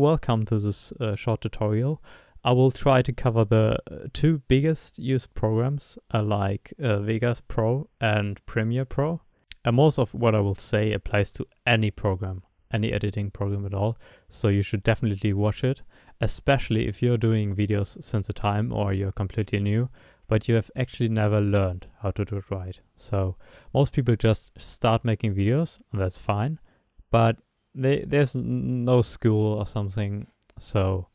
Welcome to this uh, short tutorial. I will try to cover the uh, two biggest used programs uh, like uh, Vegas Pro and Premiere Pro. And most of what I will say applies to any program, any editing program at all. So you should definitely watch it, especially if you're doing videos since a time or you're completely new, but you have actually never learned how to do it right. So most people just start making videos, and that's fine. But they, there's no school or something, so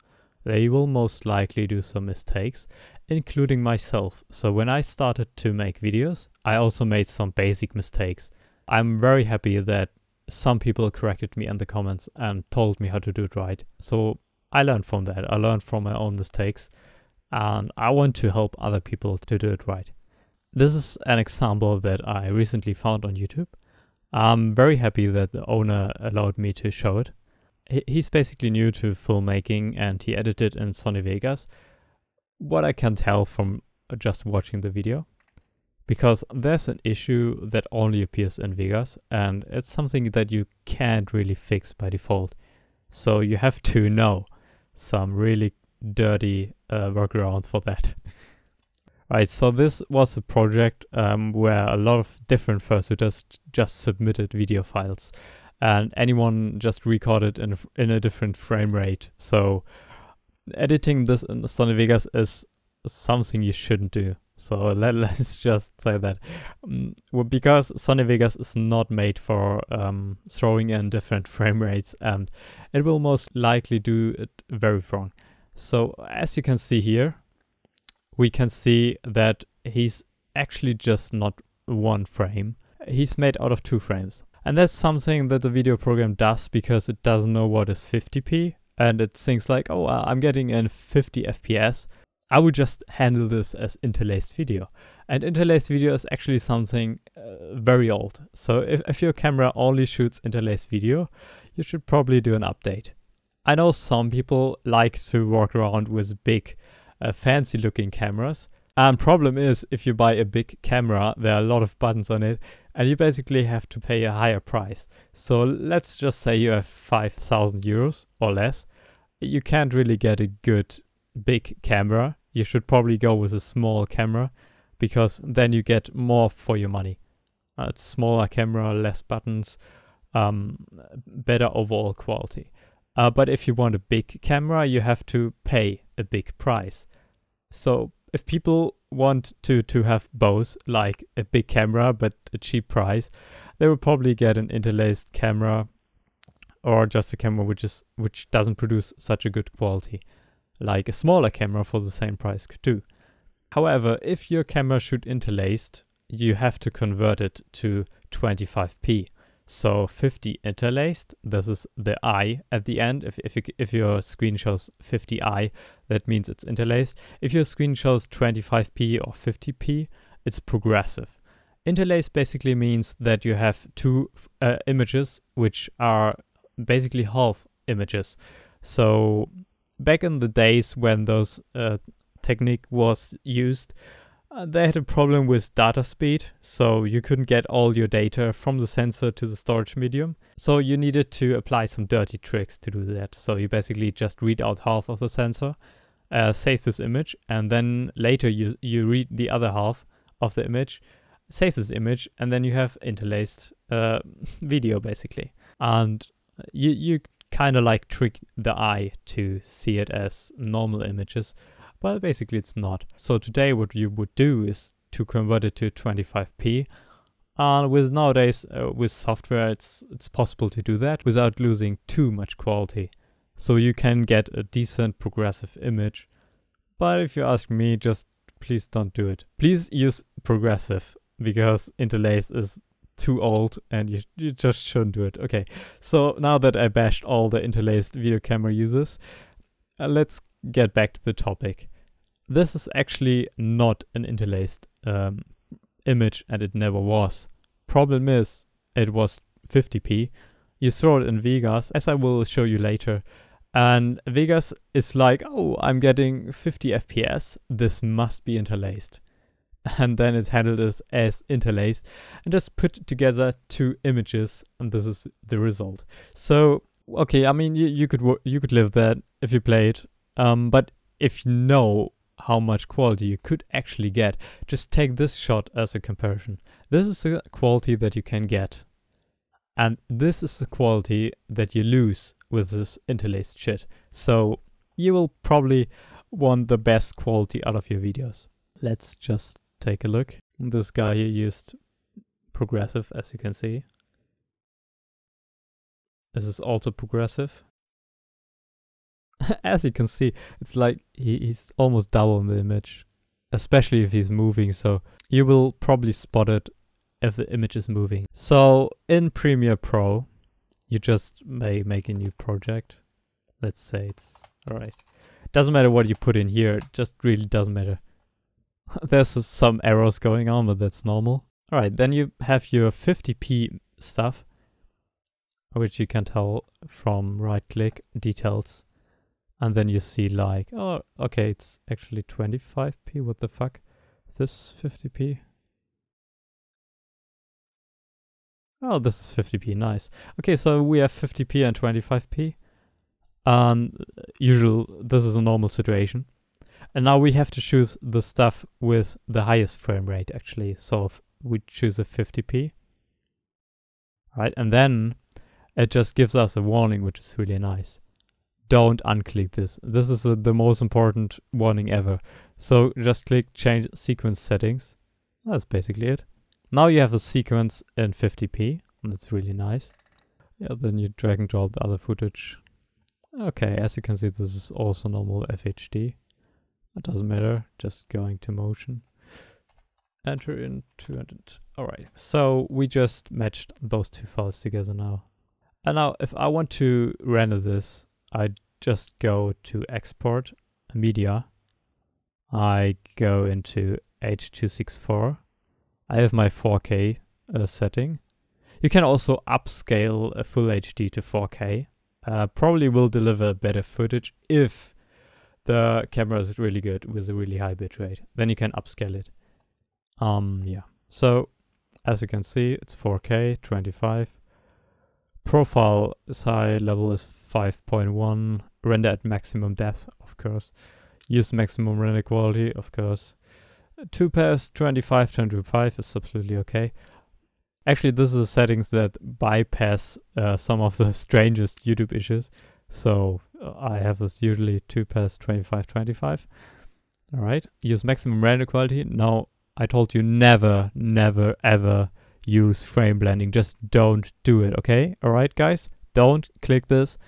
they will most likely do some mistakes, including myself. So when I started to make videos, I also made some basic mistakes. I'm very happy that some people corrected me in the comments and told me how to do it right. So I learned from that. I learned from my own mistakes and I want to help other people to do it right. This is an example that I recently found on YouTube. I'm very happy that the owner allowed me to show it. He's basically new to filmmaking and he edited in Sony Vegas. What I can tell from just watching the video. Because there's an issue that only appears in Vegas and it's something that you can't really fix by default. So you have to know some really dirty uh, workarounds for that. Right, so this was a project um, where a lot of different fursuiters just submitted video files, and anyone just recorded in a, in a different frame rate. So editing this in Sony Vegas is something you shouldn't do. So let, let's just say that um, because Sony Vegas is not made for um, throwing in different frame rates, and it will most likely do it very wrong. So as you can see here, we can see that he's actually just not one frame. He's made out of two frames. And that's something that the video program does because it doesn't know what is 50p and it thinks like, oh, I'm getting in 50 FPS. I would just handle this as interlaced video. And interlaced video is actually something uh, very old. So if, if your camera only shoots interlaced video, you should probably do an update. I know some people like to walk around with big uh, fancy looking cameras. And problem is, if you buy a big camera, there are a lot of buttons on it, and you basically have to pay a higher price. So let's just say you have 5,000 euros or less. You can't really get a good big camera. You should probably go with a small camera because then you get more for your money. Uh, it's smaller camera, less buttons, um, better overall quality. Uh, but if you want a big camera, you have to pay a big price. So if people want to to have both, like a big camera but a cheap price, they will probably get an interlaced camera or just a camera which is which doesn't produce such a good quality, like a smaller camera for the same price could do. However, if your camera should interlaced, you have to convert it to 25p. So 50 interlaced, this is the I at the end. If, if, you, if your screen shows 50i, that means it's interlaced. If your screen shows 25p or 50p, it's progressive. Interlaced basically means that you have two uh, images which are basically half images. So back in the days when those uh, technique was used, they had a problem with data speed, so you couldn't get all your data from the sensor to the storage medium. So you needed to apply some dirty tricks to do that. So you basically just read out half of the sensor, uh, save this image, and then later you you read the other half of the image, save this image, and then you have interlaced uh, video basically. And you you kind of like trick the eye to see it as normal images well, basically it's not. So today what you would do is to convert it to 25p. And with nowadays, uh, with software, it's, it's possible to do that without losing too much quality. So you can get a decent progressive image. But if you ask me, just please don't do it. Please use progressive because interlace is too old and you, you just shouldn't do it. Okay, so now that I bashed all the interlaced video camera users, uh, let's get back to the topic. This is actually not an interlaced um, image and it never was. Problem is, it was 50p. You throw it in Vegas, as I will show you later, and Vegas is like, oh, I'm getting 50 FPS, this must be interlaced. And then it handled this as interlaced and just put together two images, and this is the result. So okay, I mean, you, you could you could live that if you played. Um, but if you know how much quality you could actually get, just take this shot as a comparison. This is the quality that you can get, and this is the quality that you lose with this interlaced shit. So you will probably want the best quality out of your videos. Let's just take a look. This guy here used progressive, as you can see. This is also progressive. As you can see, it's like he, he's almost double in the image, especially if he's moving. So you will probably spot it if the image is moving. So in Premiere Pro, you just may make a new project. Let's say it's all right. Doesn't matter what you put in here. It just really doesn't matter. There's some errors going on, but that's normal. All right, then you have your 50p stuff which you can tell from right click details and then you see like oh okay it's actually 25p what the fuck? This 50p oh this is 50p nice. Okay so we have 50p and 25p um usual this is a normal situation. And now we have to choose the stuff with the highest frame rate actually. So we choose a 50p right and then it just gives us a warning, which is really nice. Don't unclick this. This is uh, the most important warning ever. So just click change sequence settings. That's basically it. Now you have a sequence in 50p. And that's really nice. Yeah, then you drag and drop the other footage. Okay, as you can see, this is also normal FHD. It doesn't matter, just going to motion. Enter in 200. Alright, so we just matched those two files together now. And now if I want to render this, I just go to export media. I go into H.264. I have my 4K uh, setting. You can also upscale a full HD to 4K. Uh, probably will deliver better footage if the camera is really good with a really high bitrate. Then you can upscale it. Um, yeah. So as you can see, it's 4K, 25 profile size level is 5.1 render at maximum depth of course. Use maximum render quality of course. 2 pairs 25 25 is absolutely okay. Actually this is settings that bypass uh, some of the strangest youtube issues. So uh, i have this usually 2 pairs 25 25 all right use maximum render quality. Now i told you never never ever use frame blending. Just don't do it, okay? Alright, guys? Don't click this.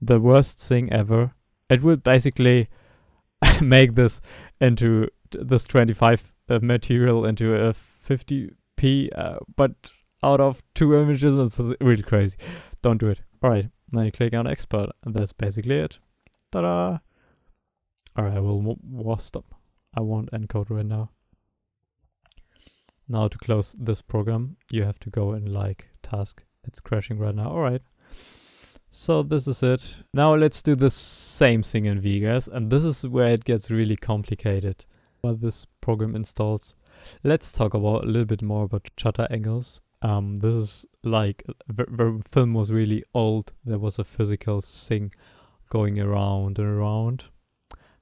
The worst thing ever. It will basically make this into this 25 uh, material into a 50p, uh, but out of two images, it's really crazy. Don't do it. Alright, now you click on export, and that's basically it. Ta-da! Alright, I will war stop. I won't encode right now. Now to close this program, you have to go in like task. It's crashing right now. All right. So this is it. Now let's do the same thing in Vegas. And this is where it gets really complicated. While this program installs, let's talk about a little bit more about shutter angles. Um, this is like the film was really old. There was a physical thing going around and around.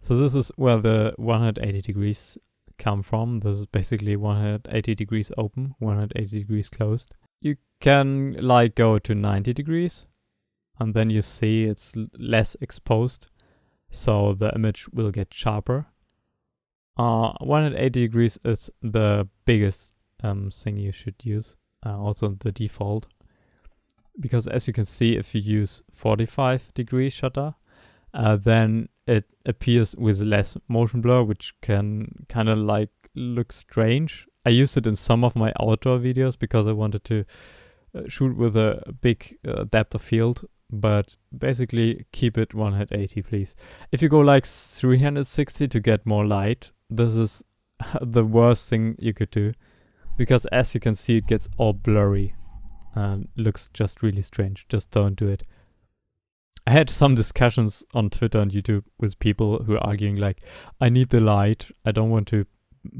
So this is where the 180 degrees come from. This is basically 180 degrees open, 180 degrees closed. You can like go to 90 degrees and then you see it's less exposed. So the image will get sharper. Uh, 180 degrees is the biggest um, thing you should use. Uh, also the default. Because as you can see, if you use 45 degree shutter, uh, then it appears with less motion blur, which can kind of like look strange. I used it in some of my outdoor videos because I wanted to uh, shoot with a big uh, depth of field, but basically keep it 180 please. If you go like 360 to get more light, this is the worst thing you could do because as you can see it gets all blurry and looks just really strange. Just don't do it. I had some discussions on Twitter and YouTube with people who are arguing like, I need the light. I don't want to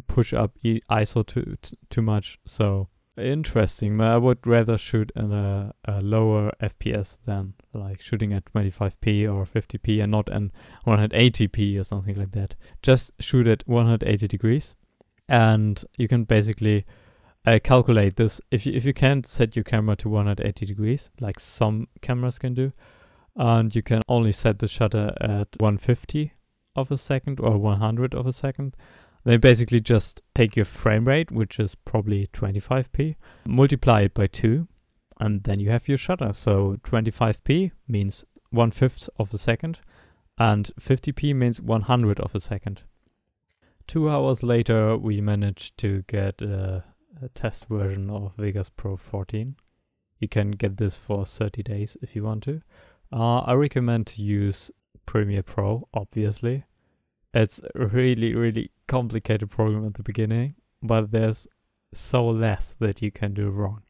push up ISO too too much. So Interesting. I would rather shoot in a, a lower FPS than like shooting at 25p or 50p and not in 180p or something like that. Just shoot at 180 degrees and you can basically uh, calculate this. If you, if you can't set your camera to 180 degrees, like some cameras can do, and you can only set the shutter at 150 of a second or 100 of a second, they basically just take your frame rate, which is probably 25p, multiply it by 2, and then you have your shutter. So 25p means one fifth of a second, and 50p means 100 of a second. Two hours later, we managed to get a, a test version of Vegas Pro 14. You can get this for 30 days if you want to. Uh, I recommend to use Premiere Pro, obviously. It's really, really complicated program at the beginning, but there's so less that you can do wrong.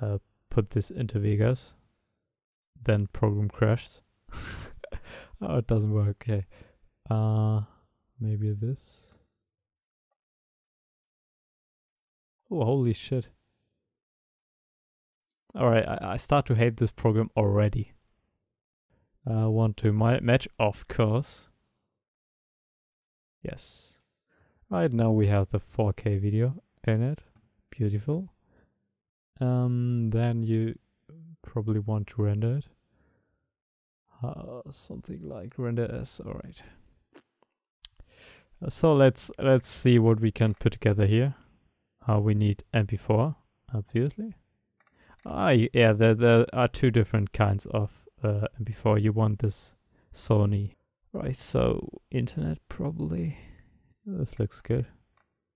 Uh, put this into Vegas, then program crashes. oh, it doesn't work. Okay. Uh, maybe this. Oh, holy shit. Alright, I, I start to hate this program already. I want to my match, of course. Yes. Right now we have the 4K video in it. Beautiful. Um, then you probably want to render it. Uh, something like render as. All right. Uh, so let's let's see what we can put together here. Uh, we need MP4, obviously. Ah, yeah, there, there are two different kinds of uh, MP4. You want this Sony Right, so internet probably. This looks good.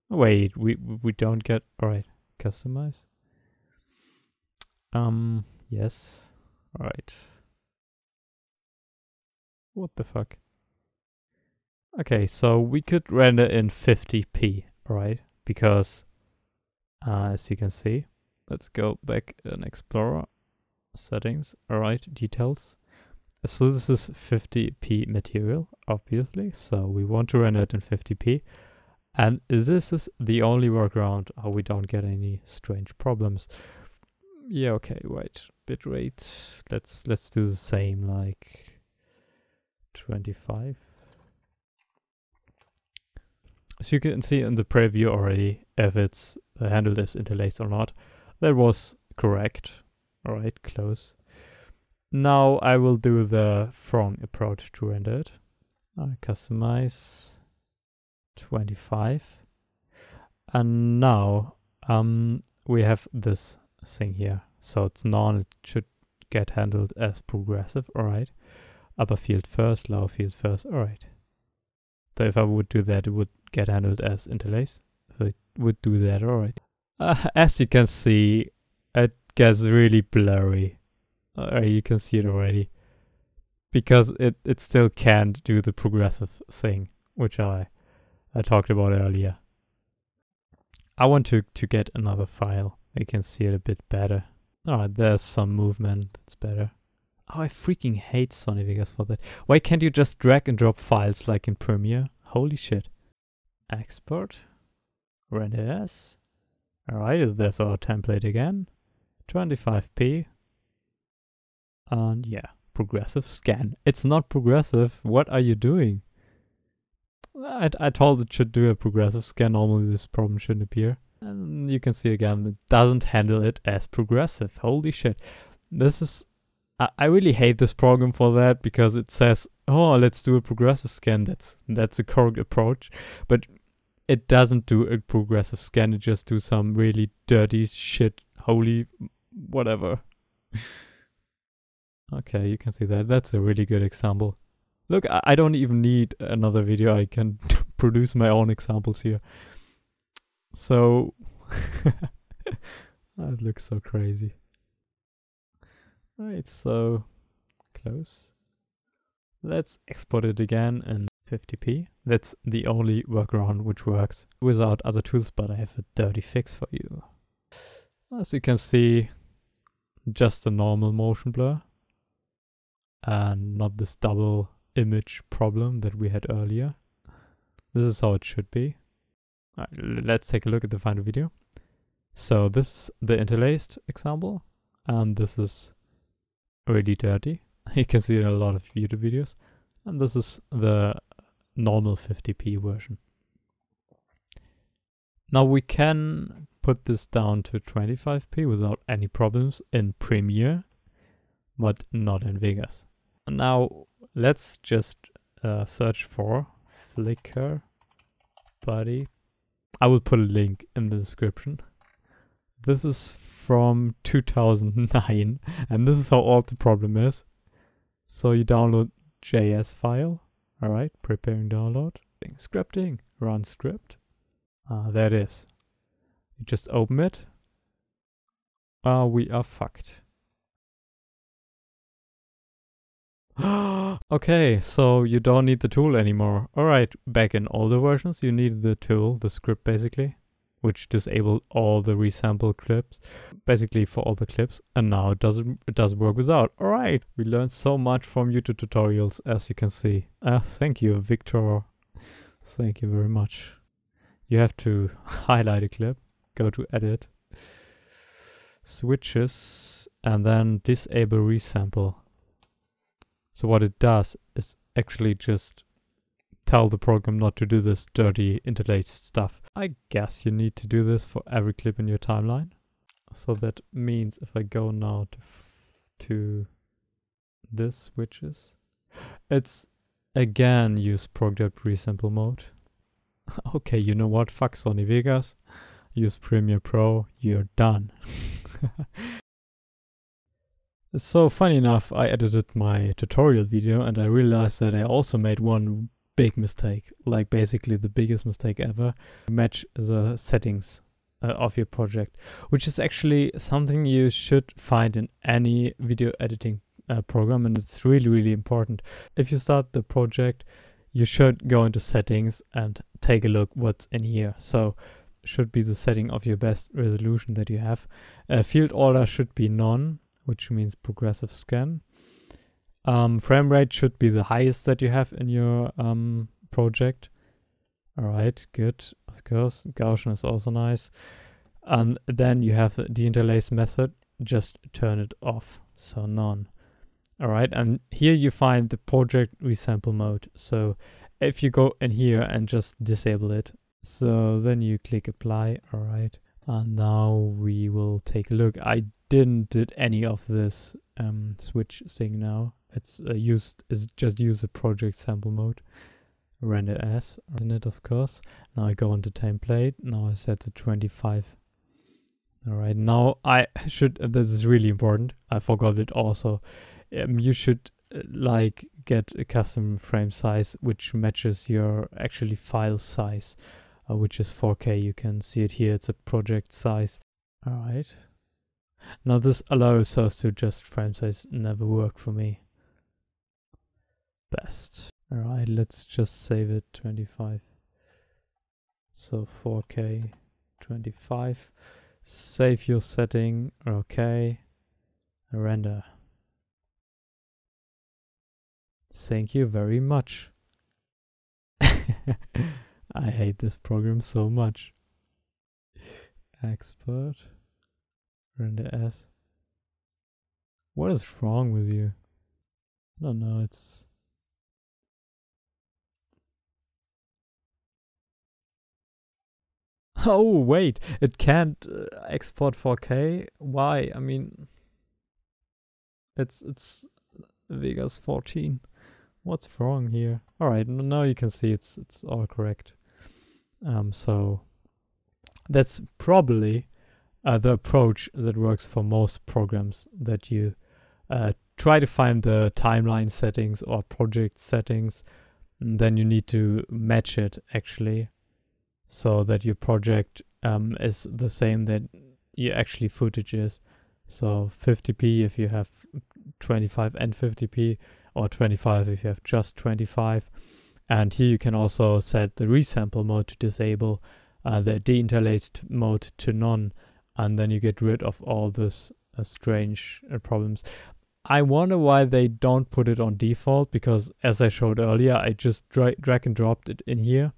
Wait, we we don't get alright. Customize. Um yes. Alright. What the fuck? Okay, so we could render in 50p, right? Because uh, as you can see, let's go back in Explorer settings. Alright, details. So this is 50p material, obviously. So we want to render it in 50p. And this is the only workaround how we don't get any strange problems. Yeah, okay, wait. Bitrate. Let's let's do the same, like 25. So you can see in the preview already if it's handled as interlaced or not. That was correct. Alright, close. Now I will do the from approach to render it. I customize 25. And now um, we have this thing here. So it's non, it should get handled as progressive, alright. Upper field first, lower field first, alright. So if I would do that, it would get handled as interlace. So it would do that, alright. Uh, as you can see, it gets really blurry. Uh, you can see it already. Because it, it still can't do the progressive thing, which I I talked about earlier. I want to, to get another file. You can see it a bit better. Alright, there's some movement that's better. Oh, I freaking hate Sony Vegas for that. Why can't you just drag and drop files like in Premiere? Holy shit. Export. Render as. Alright, there's our template again. 25p. And yeah, progressive scan. It's not progressive. What are you doing? I, I told it should do a progressive scan. Normally this problem shouldn't appear. And you can see again, it doesn't handle it as progressive. Holy shit. This is... I, I really hate this program for that because it says, oh, let's do a progressive scan. That's, that's a correct approach. But it doesn't do a progressive scan. It just do some really dirty shit. Holy whatever. Okay, you can see that. That's a really good example. Look, I, I don't even need another video. I can produce my own examples here. So, that looks so crazy. Right, so close. Let's export it again in 50p. That's the only workaround which works without other tools, but I have a dirty fix for you. As you can see, just a normal motion blur and not this double image problem that we had earlier. This is how it should be. Right, let's take a look at the final video. So this is the interlaced example, and this is really dirty. You can see it in a lot of YouTube videos. And this is the normal 50p version. Now we can put this down to 25p without any problems in Premiere, but not in Vegas. Now let's just uh, search for Flickr buddy. I will put a link in the description. This is from 2009 and this is how old the problem is. So you download JS file. All right, preparing download. Scripting, run script. Ah, there it is. You just open it. Ah, we are fucked. okay, so you don't need the tool anymore. Alright, back in older versions you needed the tool, the script basically, which disabled all the resample clips, basically for all the clips, and now it doesn't it does work without. Alright, we learned so much from YouTube tutorials as you can see. Uh, thank you, Victor. Thank you very much. You have to highlight a clip, go to edit, switches, and then disable resample. So what it does is actually just tell the program not to do this dirty interlaced stuff. I guess you need to do this for every clip in your timeline. So that means if I go now to, to this switches, it's again use project resample mode. okay, you know what? Fuck Sony Vegas. Use Premiere Pro. You're done. So funny enough, I edited my tutorial video and I realized that I also made one big mistake, like basically the biggest mistake ever. Match the settings uh, of your project, which is actually something you should find in any video editing uh, program and it's really, really important. If you start the project, you should go into settings and take a look what's in here. So should be the setting of your best resolution that you have. Uh, field order should be none which means progressive scan. Um, frame rate should be the highest that you have in your um, project. All right, good. Of course, Gaussian is also nice. And then you have the interlace method. Just turn it off, so none. All right, and here you find the project resample mode. So if you go in here and just disable it, so then you click apply. All right, and now we will take a look. I didn't did any of this um, switch thing now. It's uh, used is just use the project sample mode, render as in it of course. Now I go into template. Now I set to 25. All right. Now I should. Uh, this is really important. I forgot it also. Um, you should uh, like get a custom frame size which matches your actually file size, uh, which is 4K. You can see it here. It's a project size. All right. Now this allows us to just frame size never work for me. Best. Alright, let's just save it 25. So 4K 25. Save your setting. Okay. Render. Thank you very much. I hate this program so much. Export. Render S. What is wrong with you? I don't know, it's... Oh, wait, it can't uh, export 4K? Why? I mean... It's, it's Vegas 14. What's wrong here? Alright, now you can see it's, it's all correct. Um, so... That's probably uh, the approach that works for most programs that you uh, try to find the timeline settings or project settings and then you need to match it actually so that your project um, is the same that your actually footage is. So 50p if you have 25 and 50p or 25 if you have just 25 and here you can also set the resample mode to disable uh, the deinterlaced mode to none. And then you get rid of all this uh, strange uh, problems. I wonder why they don't put it on default because as I showed earlier, I just dra drag and dropped it in here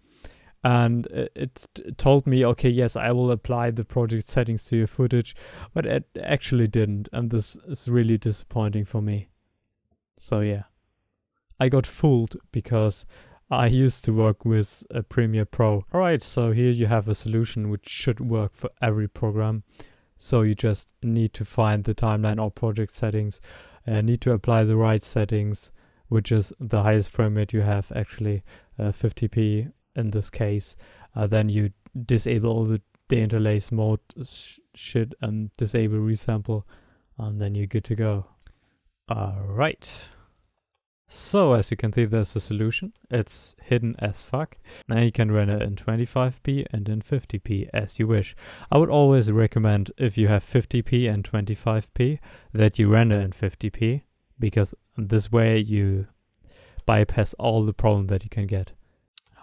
and it told me, okay, yes, I will apply the project settings to your footage, but it actually didn't, and this is really disappointing for me. So yeah, I got fooled because I used to work with a Premiere Pro. Alright, so here you have a solution which should work for every program. So you just need to find the timeline or project settings, and need to apply the right settings, which is the highest frame rate you have actually, uh, 50p in this case, uh, then you disable all the deinterlace mode sh shit and disable resample, and then you're good to go. Alright. So as you can see there's a solution. It's hidden as fuck. Now you can render in 25p and in 50p as you wish. I would always recommend if you have 50p and 25p that you render in 50p because this way you bypass all the problem that you can get.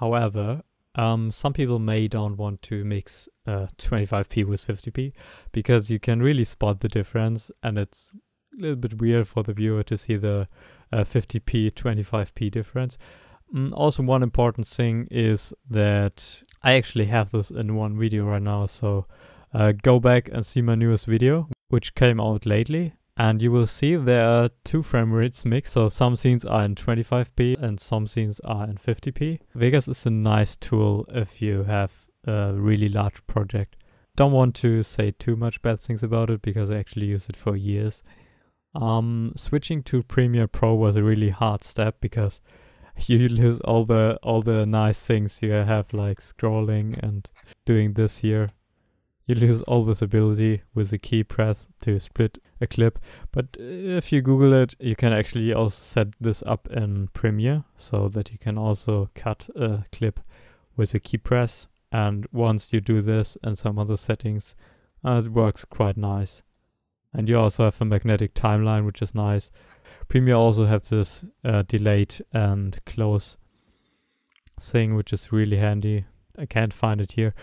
However, um, some people may don't want to mix uh, 25p with 50p because you can really spot the difference and it's a little bit weird for the viewer to see the uh, 50p 25p difference. Mm, also, one important thing is that I actually have this in one video right now, so uh, go back and see my newest video, which came out lately and you will see there are two frame rates mixed so some scenes are in 25p and some scenes are in 50p vegas is a nice tool if you have a really large project. Don't want to say too much bad things about it because i actually used it for years. Um switching to premiere pro was a really hard step because you lose all the all the nice things you have like scrolling and doing this here you lose all this ability with the key press to split a clip. But if you Google it, you can actually also set this up in Premiere so that you can also cut a clip with a key press. And once you do this and some other settings, uh, it works quite nice. And you also have a magnetic timeline, which is nice. Premiere also has this uh, delayed and close thing, which is really handy. I can't find it here,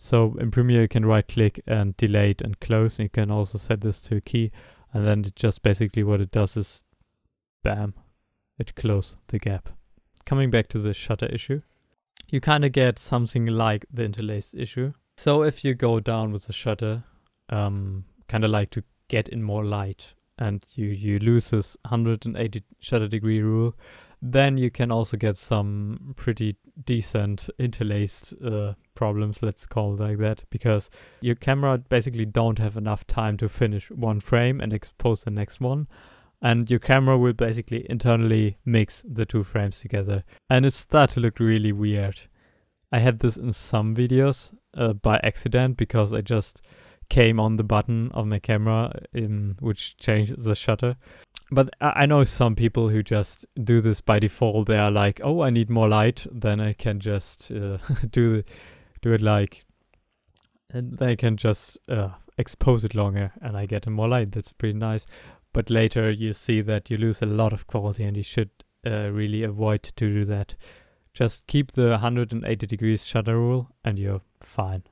so in Premiere you can right click and delete and close and you can also set this to a key and then it just basically what it does is bam, it closes the gap. Coming back to the shutter issue, you kind of get something like the interlace issue. So if you go down with the shutter, um, kind of like to get in more light and you, you lose this 180 shutter degree rule, then you can also get some pretty decent interlaced uh, problems, let's call it like that, because your camera basically don't have enough time to finish one frame and expose the next one. And your camera will basically internally mix the two frames together. And it starts to look really weird. I had this in some videos uh, by accident because I just came on the button of my camera in which changed the shutter but I know some people who just do this by default. They are like, "Oh, I need more light," then I can just uh, do do it like, and they can just uh, expose it longer, and I get more light. That's pretty nice. But later you see that you lose a lot of quality, and you should uh, really avoid to do that. Just keep the 180 degrees shutter rule, and you're fine.